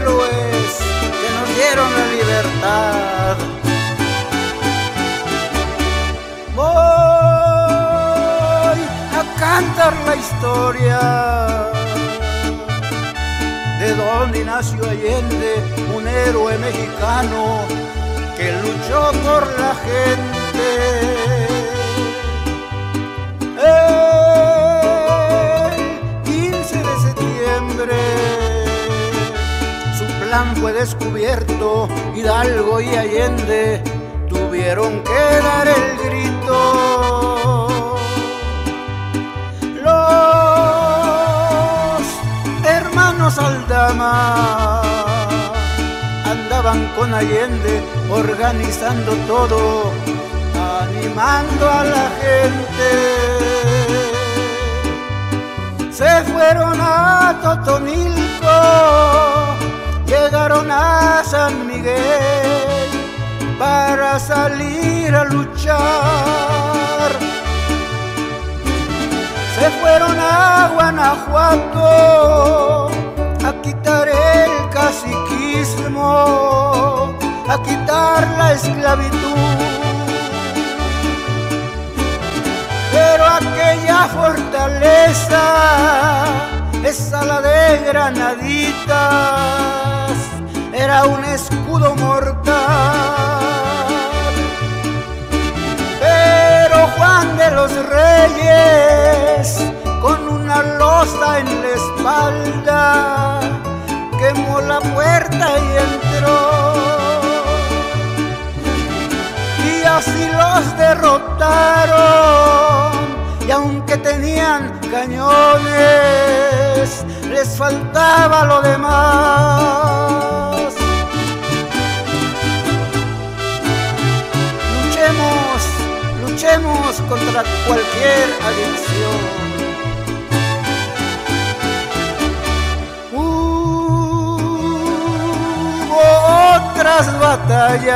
héroes que nos dieron la libertad. Voy a cantar la historia de donde nació Allende, un héroe mexicano que luchó por la gente. Fue descubierto, Hidalgo y Allende tuvieron que dar el grito. Los hermanos Aldama andaban con Allende organizando todo, animando a la gente. Se fueron a Totonilco, llegaron a San Miguel para salir a luchar. Se fueron a Guanajuato a quitar el caciquismo, a quitar la esclavitud. Pero aquella fortaleza, esa la de granaditas, era un escudo mortal. Pero Juan de los Reyes, con una losa en la espalda, quemó la puerta y entró. Y así los derrotaron, y aunque tenían cañones, les faltaba lo demás. Contra cualquier adicción. Hubo otras batallas,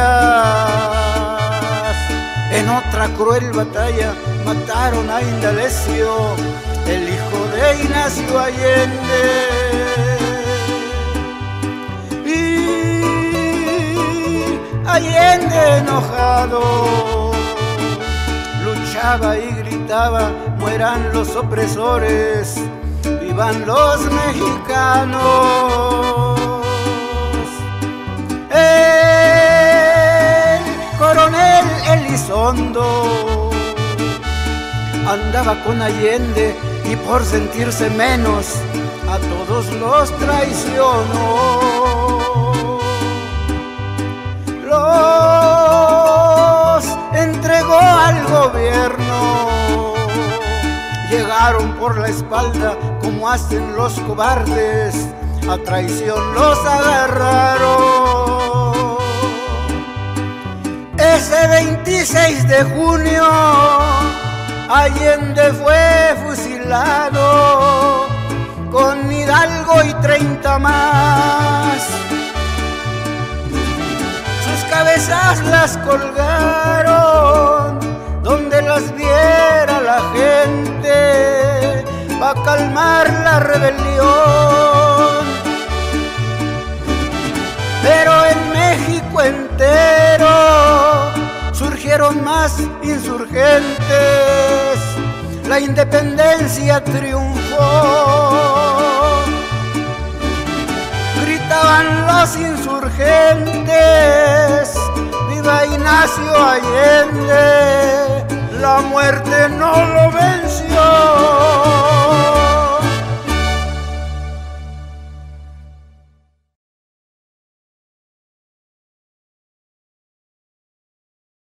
en otra cruel batalla mataron a Indalecio, el hijo de Ignacio Allende. Allende enojado luchaba y gritaba, mueran los opresores, vivan los mexicanos. El coronel Elizondo andaba con Allende y por sentirse menos a todos los traicionó. Gobierno. Llegaron por la espalda como hacen los cobardes, a traición los agarraron. Ese 26 de junio Allende fue fusilado con Hidalgo y 30 más. Sus cabezas las colgaron donde las viera la gente para calmar la rebelión. Pero en México entero surgieron más insurgentes, la independencia triunfó. Gritaban los insurgentes, viva Ignacio Allende, muerte no lo venció.